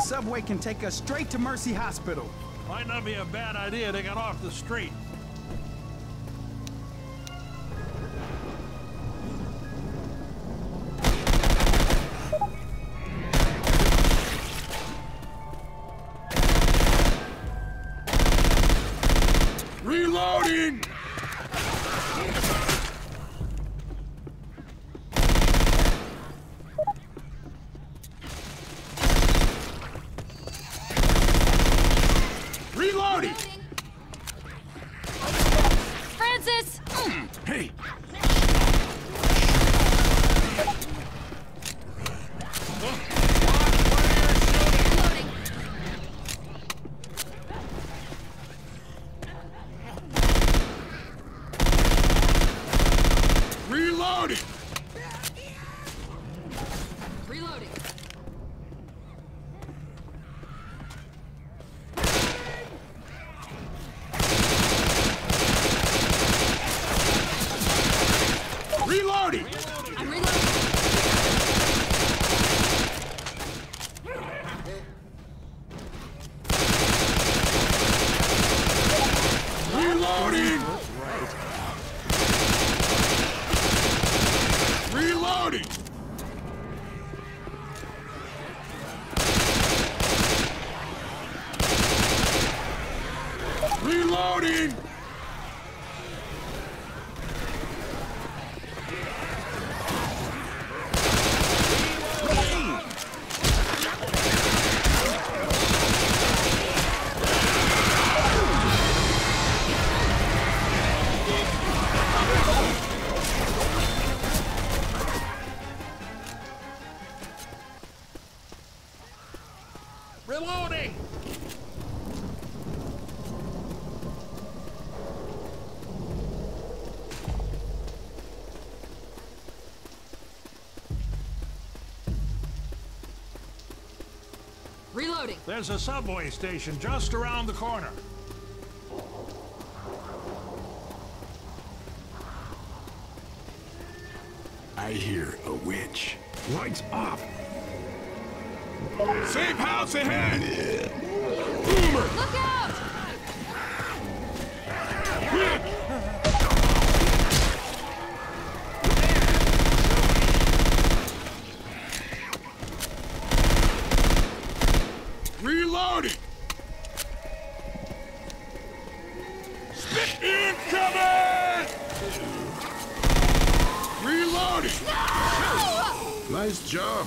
subway can take us straight to Mercy Hospital. Might not be a bad idea to get off the street. Reloading! Reloading! Francis! Hey! Reloading. Reloading! I'm reloading. Reloading! Reloading! Reloading! Reloading! Reloading. There's a subway station just around the corner. I hear a witch. Lights off! Safe house ahead! Boomer! Look out! Reloading! Spit incoming! Reloading! Nice job.